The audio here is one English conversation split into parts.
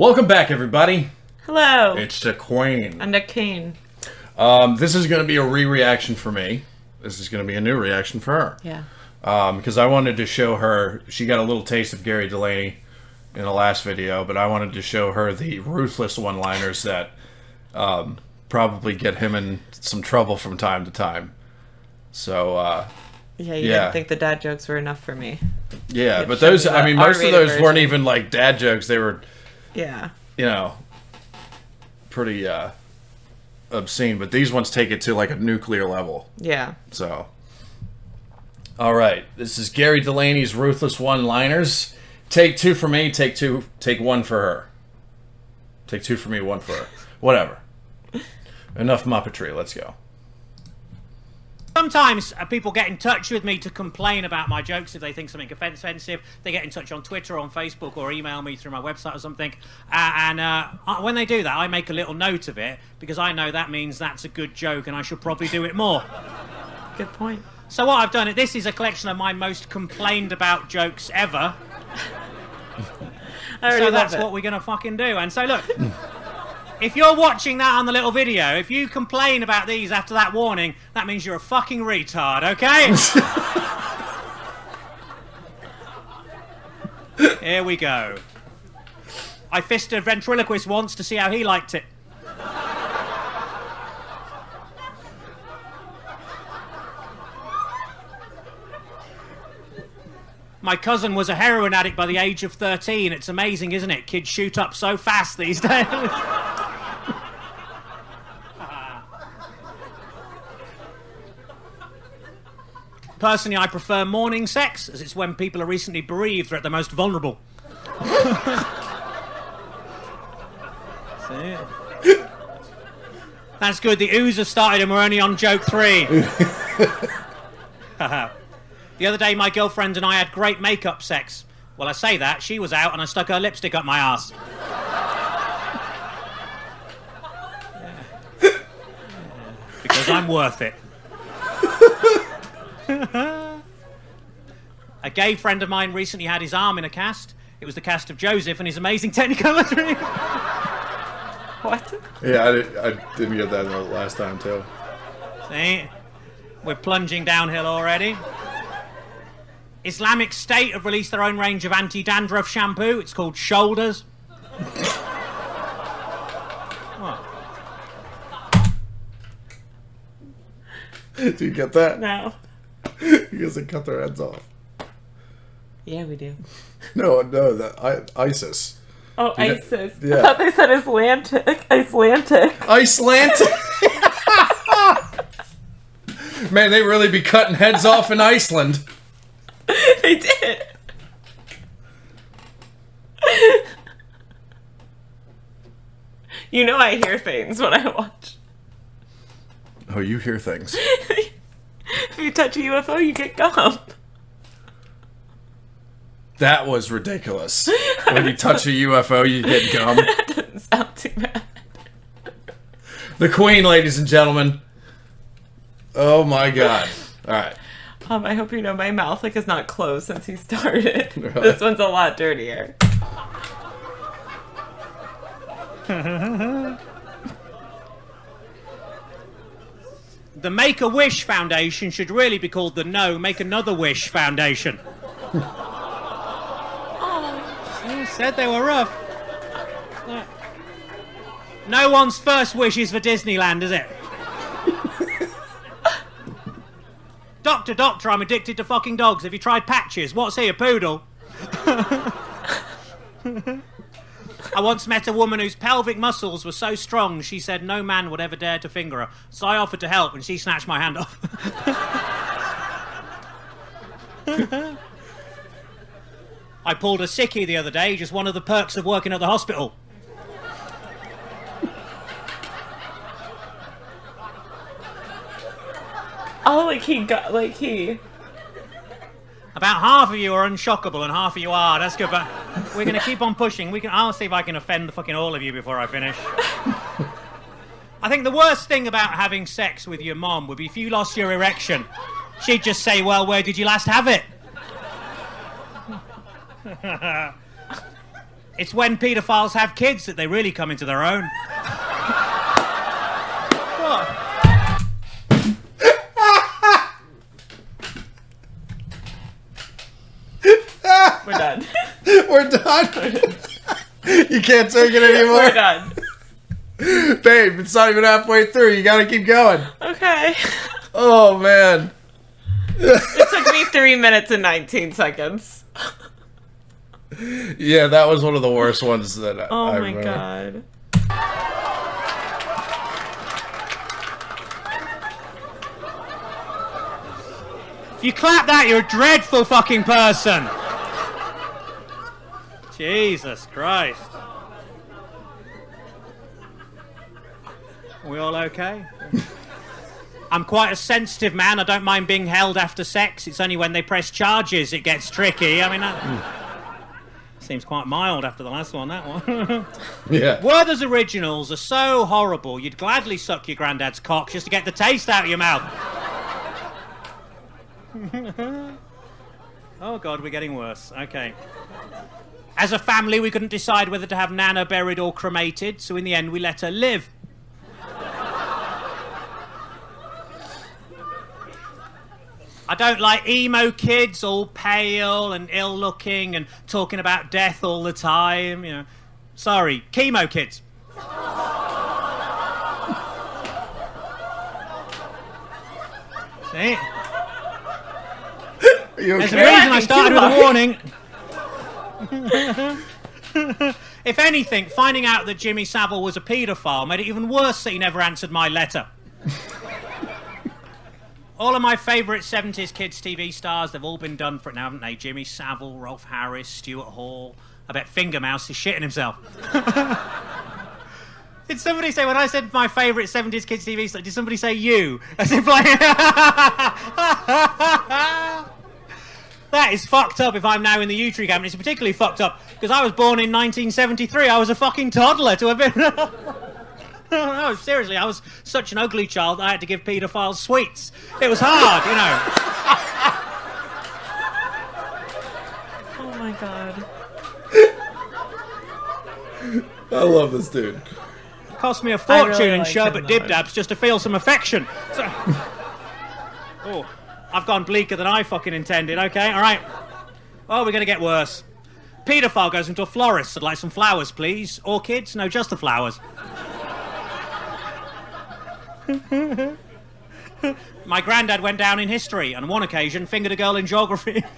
Welcome back, everybody. Hello. It's the Queen. I'm Nick Kane. Um, this is going to be a re-reaction for me. This is going to be a new reaction for her. Yeah. Um, because I wanted to show her. She got a little taste of Gary Delaney in the last video, but I wanted to show her the ruthless one-liners that um, probably get him in some trouble from time to time. So uh, Yeah, you Yeah. didn't think the dad jokes were enough for me. yeah, but those. I mean, most of those weren't even like dad jokes. They were, Yeah. you know, pretty uh, obscene. But these ones take it to like a nuclear level. Yeah. So, all right, this is Gary Delaney's ruthless one-liners. Take two for me. Take two. Take one for her. Take two for me. One for her. Whatever. Enough muppetry. Let's go. Sometimes uh, people get in touch with me to complain about my jokes if they think something offensive. They get in touch on Twitter, on Facebook, or email me through my website or something. Uh, and uh, I- when they do that, I make a little note of it because I know that means that's a good joke and I should probably do it more. Good point. So what I've done, it this is a collection of my most complained about jokes ever. I already So that's it. what we're going to fucking do. And so look, if you're watching that on the little video, if you complain about these after that warning, that means you're a fucking retard, okay? Here we go. I fisted a ventriloquist once to see how he liked it. My cousin was a heroin addict by the age of 13. It's amazing, isn't it? Kids shoot up so fast these days. Personally, I prefer morning sex, as it's when people are recently bereaved, they're at the most vulnerable. See? That's good. The ooze have started and we're only on joke three. The other day, my girlfriend and I had great makeup sex. Well, I say that, she was out and I stuck her lipstick up my ass. because I'm worth it. a gay friend of mine recently had his arm in a cast. It was the cast of Joseph and his amazing Technicolor dream. What? Yeah, I, did, I didn't get that last time too. See? We're plunging downhill already. Islamic State have released their own range of anti dandruff shampoo. It's called Shoulders. what? Do you get that? No. Because they cut their heads off. Yeah, we do. No, no, that I, ISIS. Oh, You know- ISIS. yeah. I thought they said Icelandic. Icelandic. Icelandic. Man, they really be cutting heads off in Iceland. they did. you know I hear things when I watch. Oh, you hear things. If you touch a UFO, you get gum. That was ridiculous. When you touch a UFO, you get gum. That doesn't sound too bad. The Queen, ladies and gentlemen. Oh my God. All right. Um, I hope you know my mouth like is not closed since he started. Really? This one's a lot dirtier. The Make a Wish Foundation should really be called the No Make Another Wish Foundation. oh. You said they were rough. No one's first wish is for Disneyland, is it? doctor, doctor, I'm addicted to fucking dogs. Have you tried patches? What's he, a poodle? I once met a woman whose pelvic muscles were so strong she said no man would ever dare to finger her. So I offered to help and she snatched my hand off. I pulled a sickie the other day, just one of the perks of working at the hospital. Oh, like he got like he. About half of you are unshockable and half of you are. That's good, but we're going to keep on pushing. We can. I'll see if I can offend the fucking all of you before I finish. I think the worst thing about having sex with your mom would be if you lost your erection. She'd just say, "Well, where did you last have it?" It's when paedophiles have kids that they really come into their own. Done. you can't take it We're anymore, done. babe. It's not even halfway through. You gotta keep going. Okay. Oh man. It took me three minutes and 19 seconds. Yeah, that was one of the worst ones that I, Oh I my remember. god. If you clap that, you're a dreadful fucking person. Jesus Christ. Are We all okay? I'm quite a sensitive man. I don't mind being held after sex. It's only when they press charges it gets tricky. I mean, that hmm. seems quite mild after the last one, that one. Yeah. Werther's originals are so horrible, you'd gladly suck your granddad's cock just to get the taste out of your mouth. oh god, we're getting worse. Okay. As a family, we couldn't decide whether to have Nana buried or cremated, so in the end, we let her live. I don't like emo kids, all pale and ill looking and talking about death all the time, you know. Sorry, chemo kids. See? There's a reason I started with a warning. if anything, finding out that Jimmy Savile was a paedophile made it even worse that he never answered my letter. all of my favourite 70s kids TV stars, they've all been done for it now, haven't they? Jimmy Savile, Rolf Harris, Stuart Hall. I bet Fingermouse is shitting himself. Did somebody say when I said my favourite 70s kids TV star, did somebody say you? As if like That is fucked up if I'm now in the Yewtree camp. and It's particularly fucked up because I was born in 1973. I was a fucking toddler to have been. no, seriously, I was such an ugly child I had to give paedophiles sweets. It was hard, you know. Oh my god. I love this dude. cost me a fortune really in like sherbet him, dib dabs just to feel some affection. So, oh, I've gone bleaker than I fucking intended. Okay, all right. Oh, we're gonna get worse. Paedophile goes into a florist. I'd like some flowers, please. Orchids? No, just the flowers. My granddad went down in history, and on one occasion fingered a girl in geography.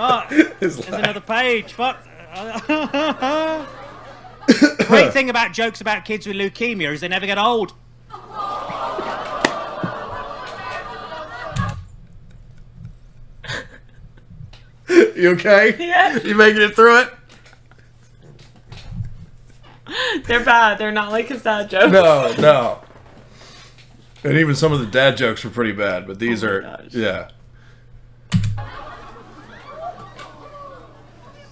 Oh, His There's laugh. another page. Fuck. Great thing about jokes about kids with leukemia is they never get old. You okay? Yeah. You making it through it? They're bad. They're not like his dad jokes. No, no. And even some of the dad jokes were pretty bad, but these Oh are gosh. yeah.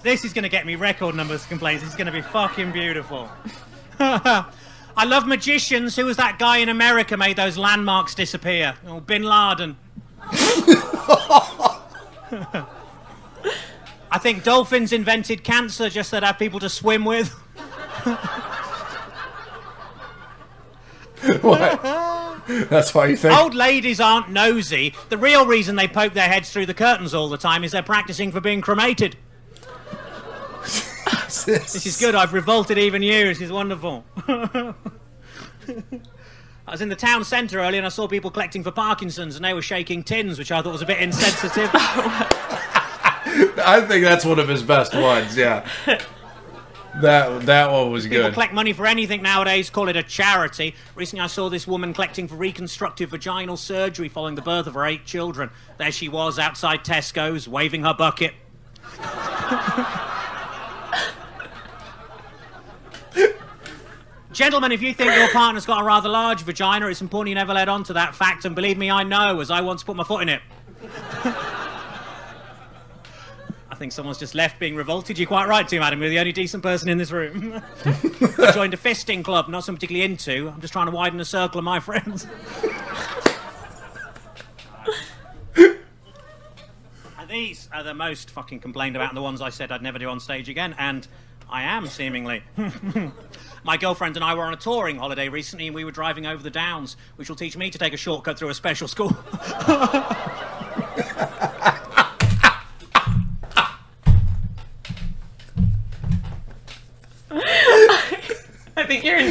This is going to get me record numbers of complaints. It's going to be fucking beautiful. I love magicians. Who was that guy in America made those landmarks disappear? Oh, Bin Laden. I think dolphins invented cancer just so they'd have people to swim with. What? That's why you think Old ladies aren't nosy. The real reason they poke their heads through the curtains all the time is they're practicing for being cremated. This is good. I've revolted even you. This is wonderful. I was in the town centre earlier and I saw people collecting for Parkinson's and they were shaking tins, which I thought was a bit insensitive. I think that's one of his best ones. Yeah, that that one was good. People good. collect money for anything nowadays, call it a charity. Recently, I saw this woman collecting for reconstructive vaginal surgery following the birth of her eight children. There she was outside Tesco's, waving her bucket. Gentlemen, if you think your partner's got a rather large vagina, it's important you never let on to that fact, and believe me, I know, as I once put my foot in it. I think someone's just left being revolted. You're quite right too, madam. You're the only decent person in this room. I joined a fisting club, not something particularly into. I'm just trying to widen the circle of my friends. These? are the most fucking complained about, and the ones I said I'd never do on stage again, and I am seemingly. My girlfriend and I were on a touring holiday recently, and we were driving over the Downs, which will teach me to take a shortcut through a special school.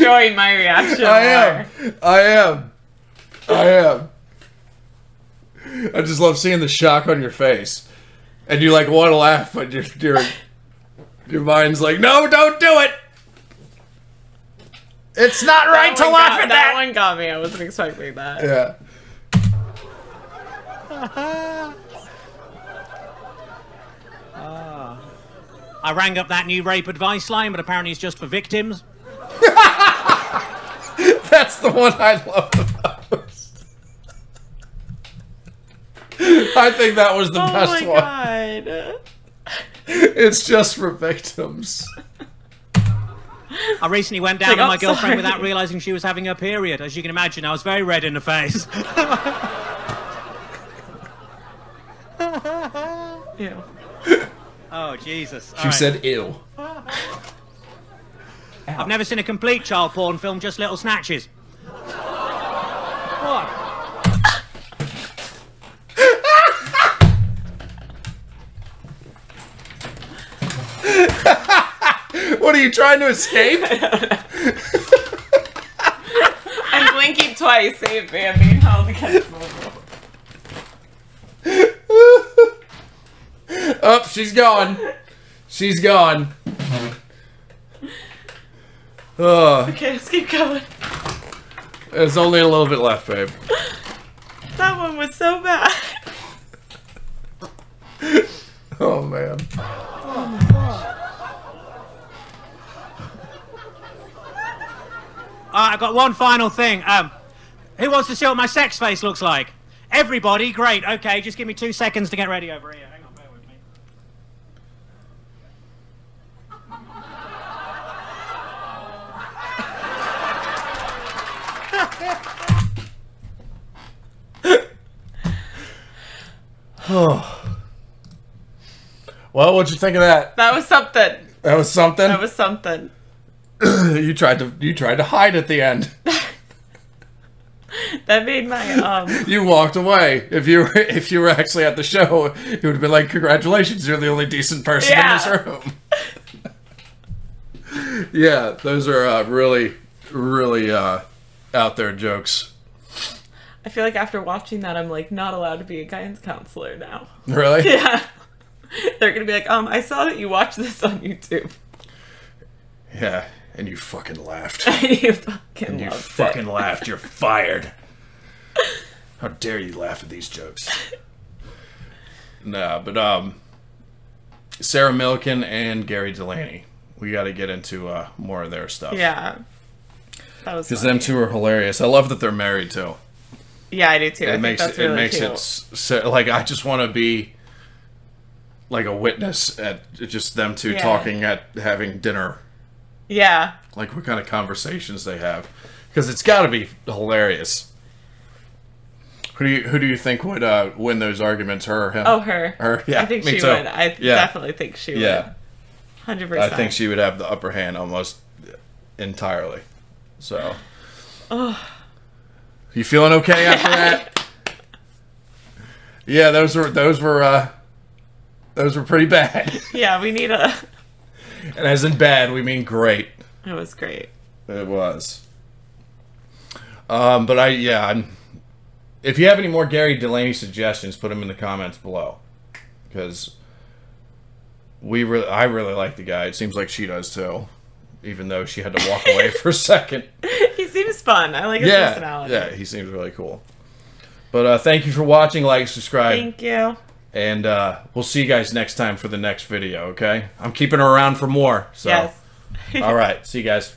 Enjoying my reaction. I more. am. I am. I am. I just love seeing the shock on your face, and you like want to laugh, but your your your mind's like, no, don't do it. It's not right to one laugh got- at that that. one got me. I wasn't expecting that. Yeah. Ah. I rang up that new rape advice line, but apparently it's just for victims. That's the one I love the most. I think that was the Oh best my one. god. It's just for victims. I recently went down Like, with my oh, girlfriend sorry. without realizing she was having her period. As you can imagine, I was very red in the face. Ew. oh, Jesus. She said, "Ew." I've never seen a complete child porn film, just little snatches. What? What are you trying to escape? And blinking twice saved me. I'm being held against the wall. oh, she's gone. She's gone. Oh, Okay, let's keep going. there's only a little bit left, babe. That one was so bad. Oh man. Alright, I've got one final thing. Um, who wants to see what my sex face looks like? Everybody? Great. Okay, just give me two seconds to get ready over here. Hang on, bear with me. Well, what'd you think of that? That was something. That was something. That was something. you tried to you tried to hide at the end. That made my um. You walked away. If you were if you were actually at the show, you would have been like, "Congratulations, you're the only decent person in this room." yeah, those are uh, really really uh, out there jokes. I feel like after watching that, I'm like not allowed to be a guidance counselor now. Really? Yeah. They're gonna be like, um, I saw that you watched this on YouTube. Yeah, and you fucking laughed. you fucking and You fucking laughed. You're fired. How dare you laugh at these jokes? nah, but um, Sarah Millican and Gary Delaney. We got to get into uh, more of their stuff. Yeah. That was because them two are hilarious. I love that they're married too. Yeah, I do too. I It think makes it, really it makes cute. it so, like I just want to be like a witness at just them two Yeah. talking at having dinner. Yeah. Like what kind of conversations they have, because it's got to be hilarious. Who do you who do you think would uh, win those arguments? Her or him? Oh, her. Her, yeah, I think she too. would. I Yeah. definitely think she Yeah. would. Hundred I think she would have the upper hand almost entirely. So, you feeling okay after that? Yeah, those were those were uh, those were pretty bad. Yeah, we need a. and as in bad, we mean great. It was great. It was. Um, but I yeah, I'm, if you have any more Gary Delaney suggestions, put them in the comments below, because we really I really like the guy. It seems like she does too, even though she had to walk away for a second. Seems fun. I like his yeah, personality. yeah, he seems really cool. But uh, thank you for watching, like, subscribe, Thank you. and uh, we'll see you guys next time for the next video. Okay, I'm keeping her around for more. So, Yes. all right, see you guys.